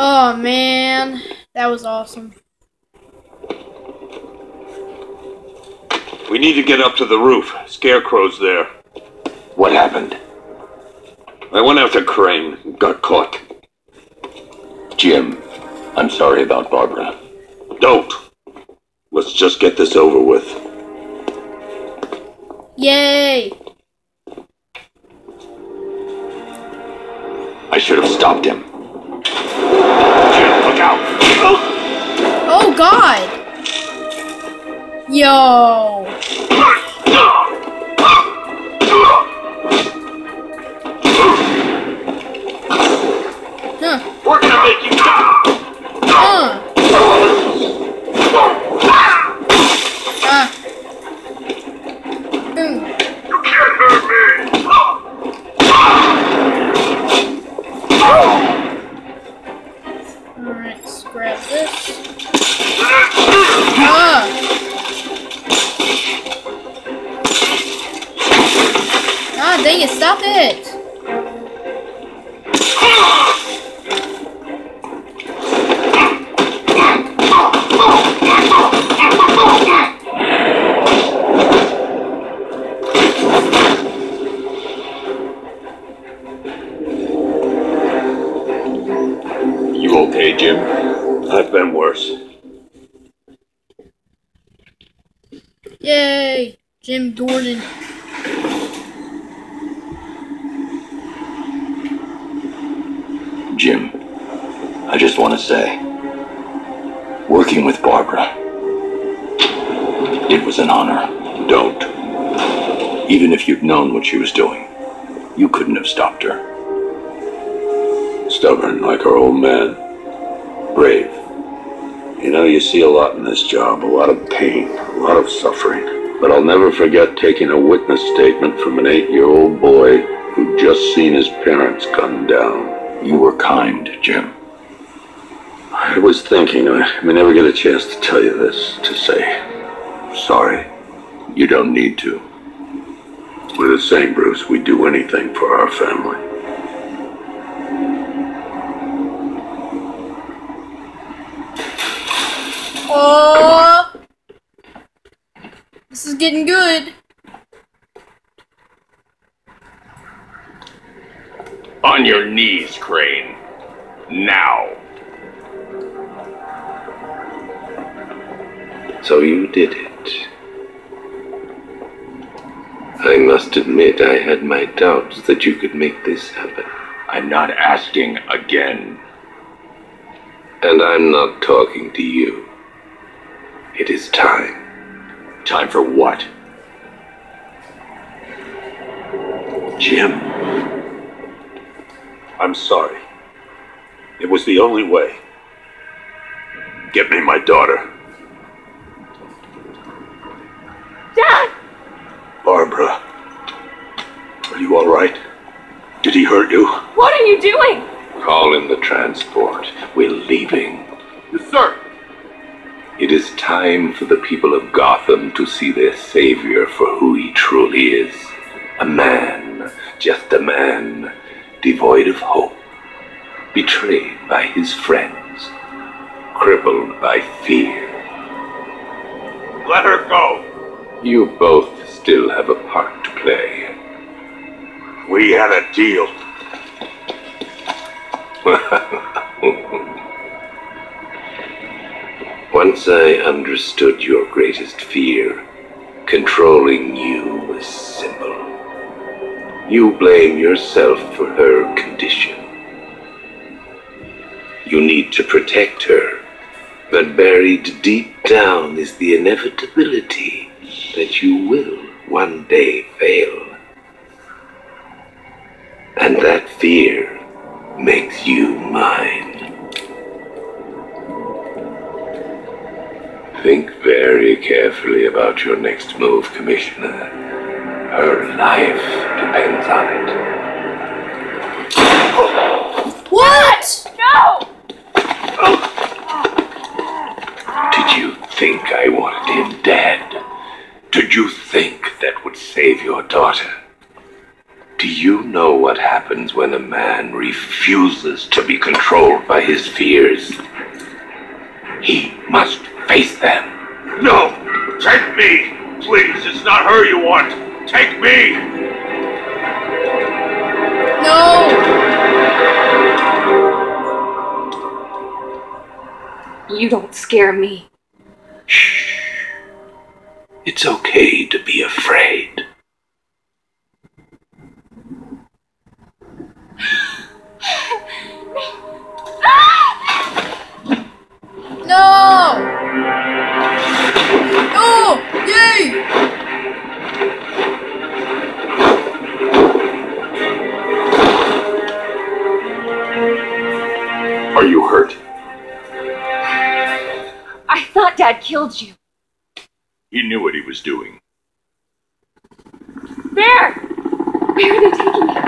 Oh man, that was awesome. We need to get up to the roof. Scarecrow's there. What happened? I went after Crane got caught. Jim, I'm sorry about Barbara. Don't. Let's just get this over with. Yay! I should have stopped him. pero Dang it, stop it! You okay, Jim? I've been worse. Yay! Jim Gordon. Jim, I just want to say, working with Barbara, it was an honor. Don't. Even if you'd known what she was doing, you couldn't have stopped her. Stubborn like her old man. Brave. You know, you see a lot in this job, a lot of pain, a lot of suffering. But I'll never forget taking a witness statement from an eight-year-old boy who'd just seen his parents gunned down. You were kind, Jim. I was thinking I may never get a chance to tell you this, to say sorry. You don't need to. We're the same, Bruce. We'd do anything for our family. Oh! This is getting good. On your knees, Crane. Now. So you did it. I must admit I had my doubts that you could make this happen. I'm not asking again. And I'm not talking to you. It is time. Time for what? Jim. I'm sorry. It was the only way. Get me my daughter. Dad! Barbara. Are you alright? Did he hurt you? What are you doing? Call in the transport. We're leaving. Yes, sir. It is time for the people of Gotham to see their savior for who he truly is. A man, just a man, devoid of hope, betrayed by his friends, crippled by fear. Let her go. You both still have a part to play. We had a deal. Once I understood your greatest fear, controlling you was. You blame yourself for her condition. You need to protect her, but buried deep down is the inevitability that you will one day fail. And that fear makes you mine. Think very carefully about your next move, Commissioner. Her life depends on it. What? No! Did you think I wanted him dead? Did you think that would save your daughter? Do you know what happens when a man refuses to be controlled by his fears? He must face them. No! Take me! Please, it's not her you want! Take me! No! You don't scare me. Shh. It's okay to be afraid. No! Oh! Yay! Are you hurt? I thought Dad killed you. He knew what he was doing. There! Where are they taking you?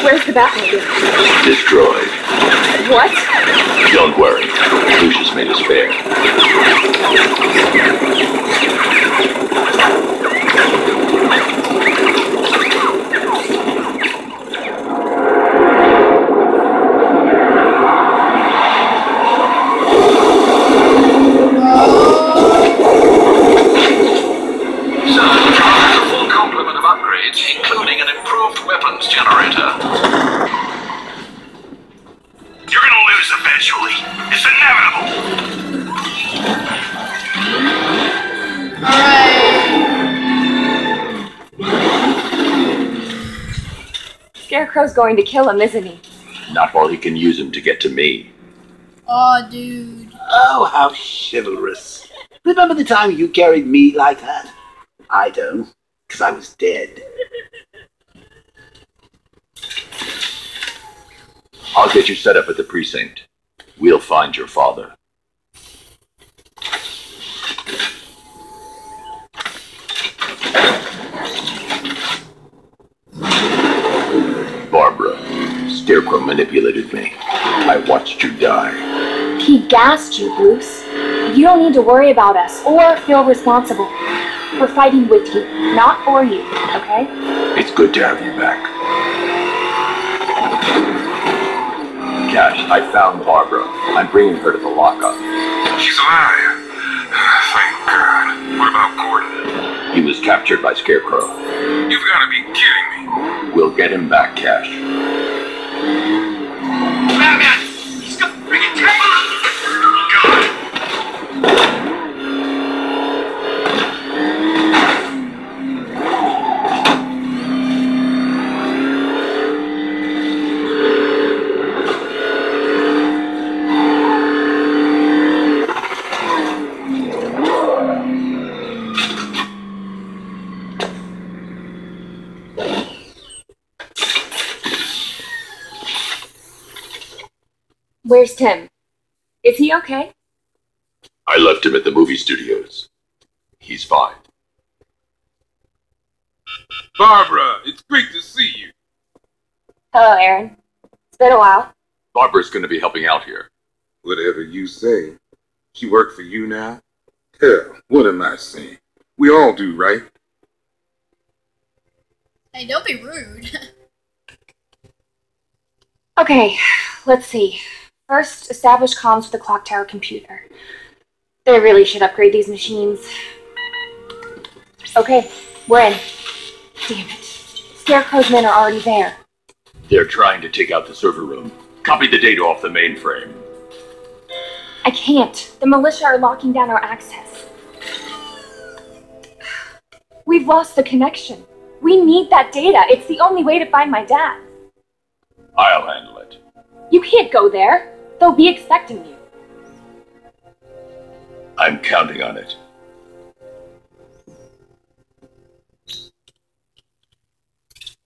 Where's the Batmobile? Destroyed. What? Don't worry. Lucius made a spare. Sir, the car has a full complement of upgrades, including an improved weapons generator. You're gonna lose eventually. It's inevitable. Alright. Scarecrow's going to kill him, isn't he? Not while he can use him to get to me. Aw, dude. Oh, how chivalrous. Remember the time you carried me like that? I don't, because I was dead. I'll get you set up at the precinct. We'll find your father. Barbara, Scarecrow manipulated me. I watched you die. He gassed you, Bruce. You don't need to worry about us or feel responsible. We're fighting with you, not for you, okay? It's good to have you back. Cash, I found Barbara. I'm bringing her to the lockup. She's alive. Thank God. What about Gordon? He was captured by Scarecrow. You've got to be kidding me. We'll get him back, Cash. Batman! Where's Tim? Is he okay? I left him at the movie studios. He's fine. Barbara, it's great to see you. Hello, Aaron. It's been a while. Barbara's going to be helping out here. Whatever you say. She work for you now? Hell, what am I saying? We all do, right? Hey, don't be rude. Okay, let's see. First, establish comms with the clock tower computer. They really should upgrade these machines. Okay, we're in. Damn it. Scarecrow's men are already there. They're trying to take out the server room. Copy the data off the mainframe. I can't. The militia are locking down our access. We've lost the connection. We need that data. It's the only way to find my dad. I'll handle it. You can't go there. They'll be expecting you. I'm counting on it.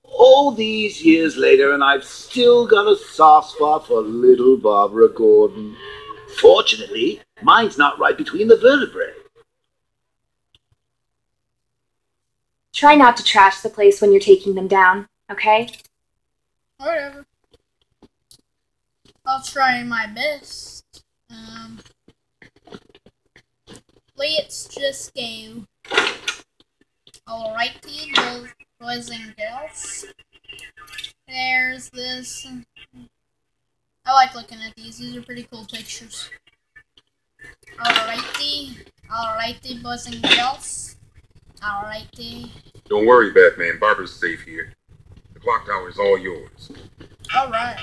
All these years later, and I've still got a soft spot for little Barbara Gordon. Fortunately, Mine's not right between the vertebrae. Try not to trash the place when you're taking them down, okay? Whatever. I'll try my best. Um, let's just go. Alrighty, boys and girls. There's this. I like looking at these. These are pretty cool pictures. Alrighty, alrighty, boys and girls. Alrighty. Don't worry, Batman. Barbara's safe here. The clock tower is all yours. Alright.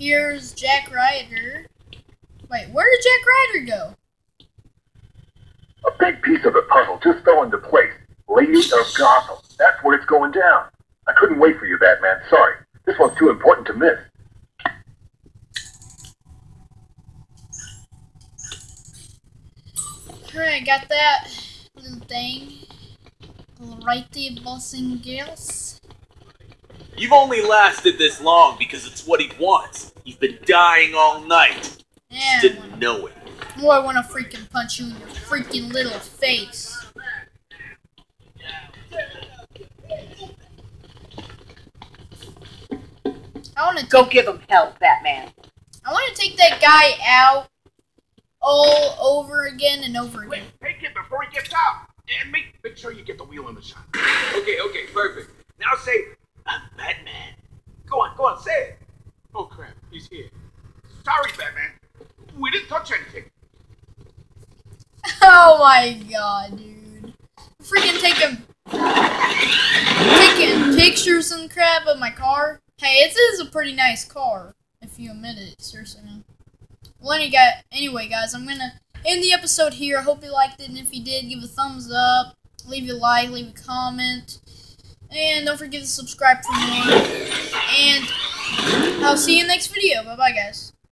Here's Jack Ryder. Wait, where did Jack Ryder go? A big piece of the puzzle just fell into place. Lady of Gotham. That's where it's going down. I couldn't wait for you, Batman. Sorry. This one's too important to miss. Alright, got that little thing. Alrighty, boys and girls. You've only lasted this long because it's what he wants. You've been dying all night. Yeah, Just didn't know it. boy, I want to freaking punch you in your freaking little face. I want to Go give him hell, Batman. I want to take that guy out all over again and over again. Wait, take it before he gets out. And make, make sure you get the wheel in the shot. Okay, okay, perfect. Now say, I'm Batman. Go on, go on, say it. Oh crap, he's here. Sorry, Batman. We didn't touch anything. Oh my god, dude. Freaking taking taking pictures and crap of my car. Hey, it is a pretty nice car, if you admit it, seriously. Man. Well, any guy, anyway, guys, I'm gonna end the episode here. I hope you liked it, and if you did, give a thumbs up, leave a like, leave a comment, and don't forget to subscribe for more. And I'll see you in next video. Bye bye, guys.